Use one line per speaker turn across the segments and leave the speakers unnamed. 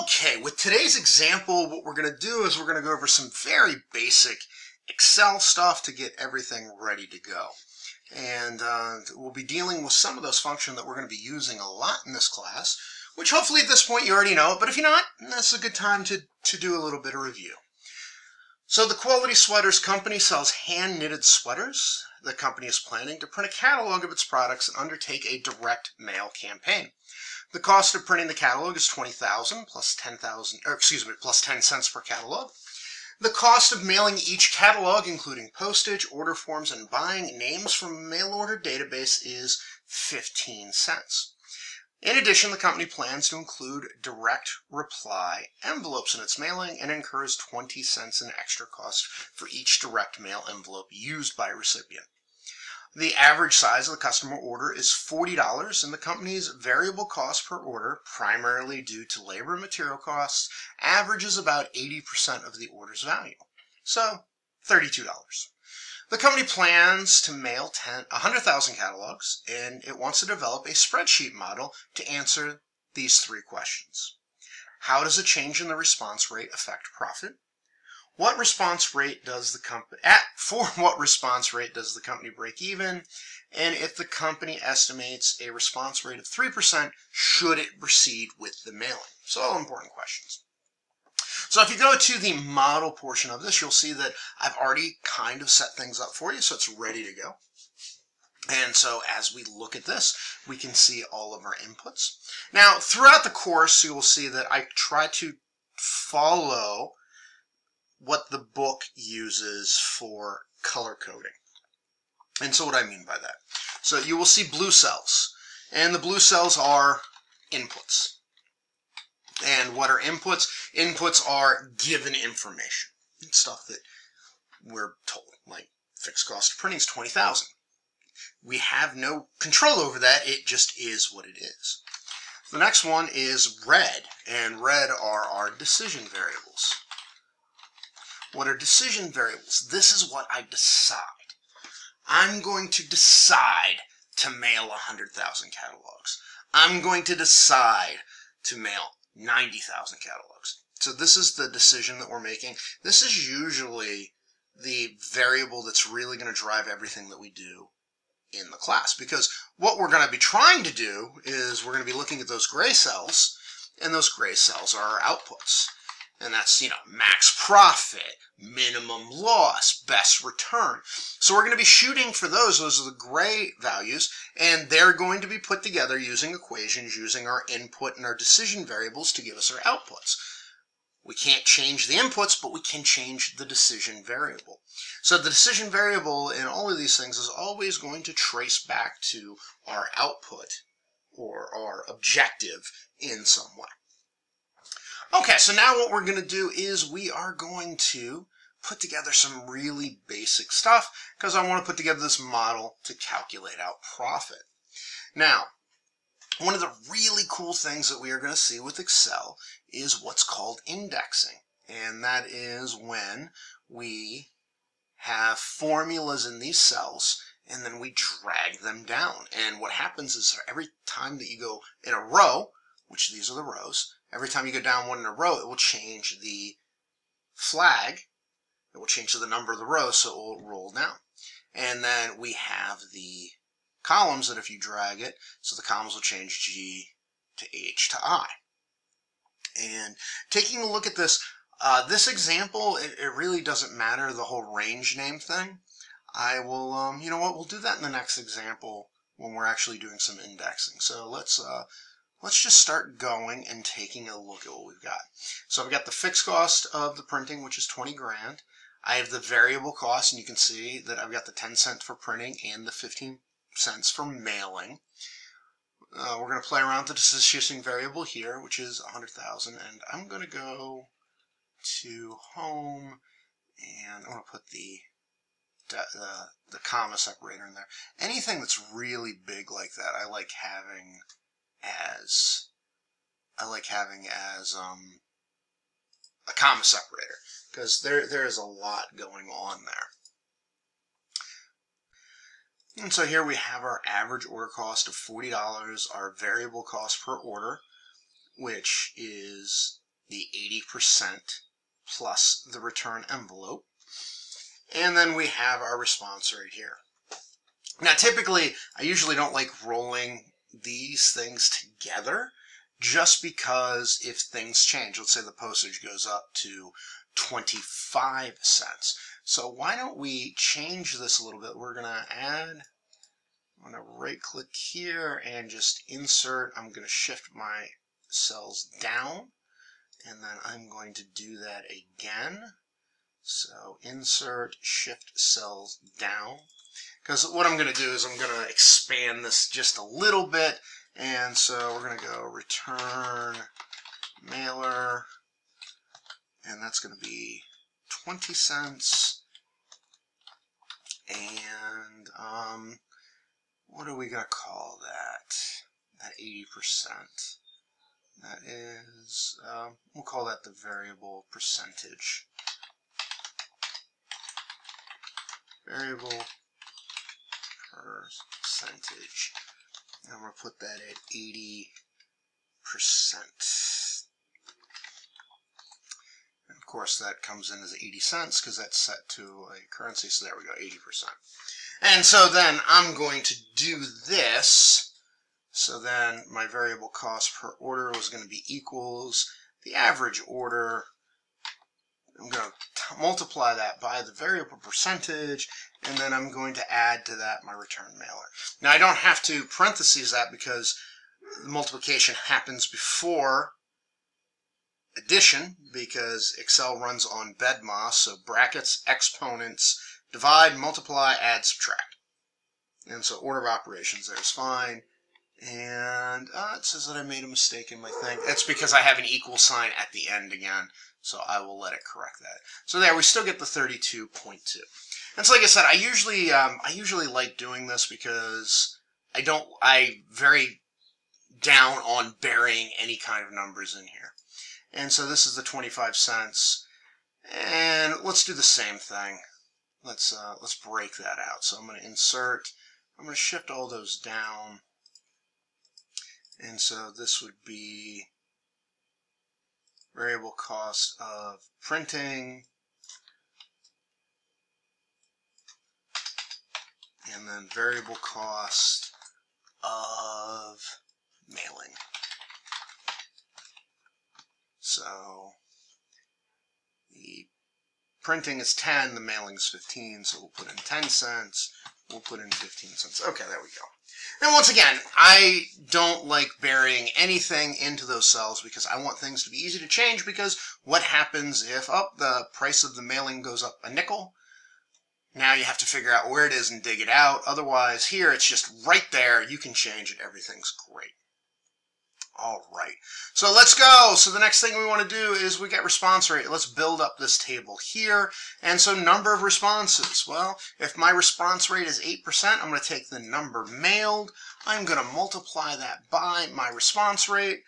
Okay, with today's example, what we're going to do is we're going to go over some very basic Excel stuff to get everything ready to go. And uh, we'll be dealing with some of those functions that we're going to be using a lot in this class, which hopefully at this point you already know, but if you're not, that's a good time to, to do a little bit of review. So the Quality Sweaters company sells hand-knitted sweaters. The company is planning to print a catalog of its products and undertake a direct mail campaign. The cost of printing the catalog is 20000 plus 10000 or excuse me, plus 10 cents per catalog. The cost of mailing each catalog, including postage, order forms, and buying names from a mail order database is 15 cents. In addition, the company plans to include direct reply envelopes in its mailing and incurs 20 cents in extra cost for each direct mail envelope used by a recipient. The average size of the customer order is $40 and the company's variable cost per order, primarily due to labor and material costs, averages about 80% of the order's value. So, $32. The company plans to mail 10, 100,000 catalogs and it wants to develop a spreadsheet model to answer these three questions. How does a change in the response rate affect profit? What response rate does the company at for what response rate does the company break even? And if the company estimates a response rate of 3%, should it proceed with the mailing? So all important questions. So if you go to the model portion of this, you'll see that I've already kind of set things up for you, so it's ready to go. And so as we look at this, we can see all of our inputs. Now, throughout the course, you will see that I try to follow what the book uses for color coding. And so what I mean by that. So you will see blue cells. And the blue cells are inputs. And what are inputs? Inputs are given information. It's stuff that we're told, like fixed cost of printing is 20000 We have no control over that. It just is what it is. The next one is red, and red are our decision variables. What are decision variables? This is what I decide. I'm going to decide to mail 100,000 catalogs. I'm going to decide to mail 90,000 catalogs. So this is the decision that we're making. This is usually the variable that's really going to drive everything that we do in the class because what we're going to be trying to do is we're going to be looking at those gray cells and those gray cells are our outputs. And that's, you know, max profit, minimum loss, best return. So we're going to be shooting for those. Those are the gray values. And they're going to be put together using equations, using our input and our decision variables to give us our outputs. We can't change the inputs, but we can change the decision variable. So the decision variable in all of these things is always going to trace back to our output or our objective in some way. Okay, so now what we're going to do is we are going to put together some really basic stuff because I want to put together this model to calculate out profit. Now, one of the really cool things that we are going to see with Excel is what's called indexing. And that is when we have formulas in these cells and then we drag them down. And what happens is every time that you go in a row, which these are the rows, Every time you go down one in a row, it will change the flag. It will change the number of the rows, so it will roll down. And then we have the columns that if you drag it, so the columns will change G to H to I. And taking a look at this, uh, this example, it, it, really doesn't matter the whole range name thing. I will, um, you know what, we'll do that in the next example when we're actually doing some indexing. So let's uh, let's just start going and taking a look at what we've got. So I've got the fixed cost of the printing, which is 20 grand. I have the variable cost, and you can see that I've got the 10 cents for printing and the 15 cents for mailing. Uh, we're going to play around with the decision variable here, which is 100,000, and I'm going to go to home, and I'm going to put the the, the comma separator in there. Anything that's really big like that, I like having as I like having as um, a comma separator because there there is a lot going on there. And so here we have our average order cost of $40, our variable cost per order, which is the 80% plus the return envelope. And then we have our response right here. Now, typically, I usually don't like rolling these things together just because if things change, let's say the postage goes up to 25 cents. So why don't we change this a little bit? We're going to add, I'm going to right click here and just insert. I'm going to shift my cells down and then I'm going to do that again. So insert, shift cells down. Because what I'm going to do is I'm going to expand this just a little bit. And so we're going to go return mailer. And that's going to be 20 cents. And um, what are we going to call that? That 80%. That is, um, we'll call that the variable percentage. Variable And I'm going to put that at 80%. And of course, that comes in as 80 cents because that's set to a currency. So there we go, 80%. And so then I'm going to do this. So then my variable cost per order was going to be equals the average order. I'm going to multiply that by the variable percentage, and then I'm going to add to that my return mailer. Now I don't have to parentheses that because the multiplication happens before addition because Excel runs on BEDMAS, so brackets, exponents, divide, multiply, add, subtract. And so order of operations there is fine. And uh, it says that I made a mistake in my thing. That's because I have an equal sign at the end again. So I will let it correct that. So there, we still get the 32.2. And so like I said, I usually um, I usually like doing this because I don't I very down on burying any kind of numbers in here. And so this is the 25 cents. And let's do the same thing. Let's uh, let's break that out. So I'm going to insert. I'm going to shift all those down. And so this would be variable cost of printing and then variable cost of mailing. So the printing is 10, the mailing is 15, so we'll put in 10 cents, we'll put in 15 cents. Okay, there we go. And once again, I don't like burying anything into those cells because I want things to be easy to change because what happens if, oh, the price of the mailing goes up a nickel, now you have to figure out where it is and dig it out. Otherwise, here it's just right there. You can change it. Everything's great. All right. So let's go. So the next thing we want to do is we get response rate. Let's build up this table here. And so number of responses. Well, if my response rate is 8%, I'm going to take the number mailed. I'm going to multiply that by my response rate.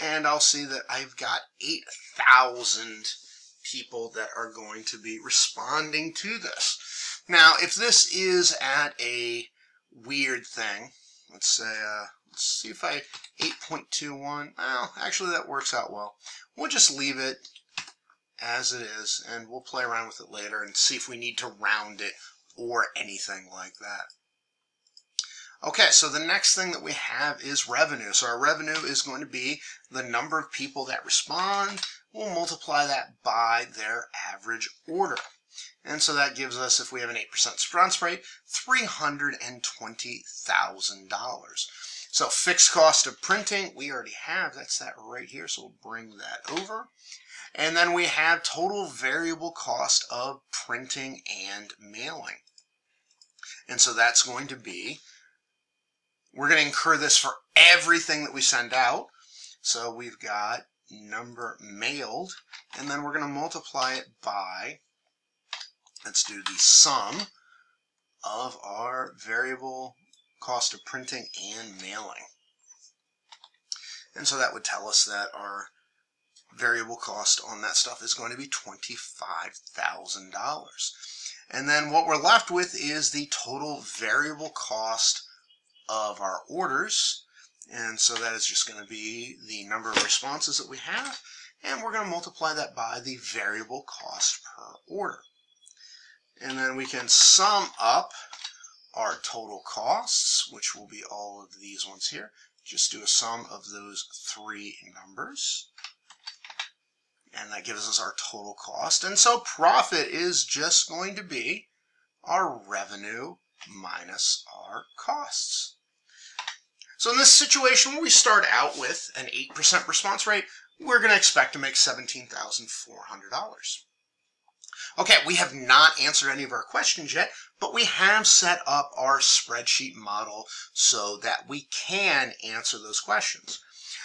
And I'll see that I've got 8,000 people that are going to be responding to this. Now, if this is at a weird thing, let's say, uh, let's see if I, 8.21, well, actually that works out well. We'll just leave it as it is, and we'll play around with it later and see if we need to round it or anything like that. Okay, so the next thing that we have is revenue. So our revenue is going to be the number of people that respond. We'll multiply that by their average order. And so that gives us, if we have an 8% response rate, $320,000. So fixed cost of printing, we already have, that's that right here, so we'll bring that over. And then we have total variable cost of printing and mailing. And so that's going to be, we're going to incur this for everything that we send out. So we've got number mailed, and then we're going to multiply it by Let's do the sum of our variable cost of printing and mailing. And so that would tell us that our variable cost on that stuff is going to be $25,000. And then what we're left with is the total variable cost of our orders. And so that is just going to be the number of responses that we have and we're going to multiply that by the variable cost per order. And then we can sum up our total costs, which will be all of these ones here. Just do a sum of those three numbers. And that gives us our total cost. And so profit is just going to be our revenue minus our costs. So in this situation we start out with an 8% response rate, we're going to expect to make $17,400. Okay, we have not answered any of our questions yet, but we have set up our spreadsheet model so that we can answer those questions.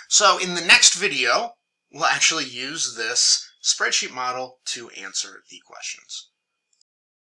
So in the next video, we'll actually use this spreadsheet model to answer the questions.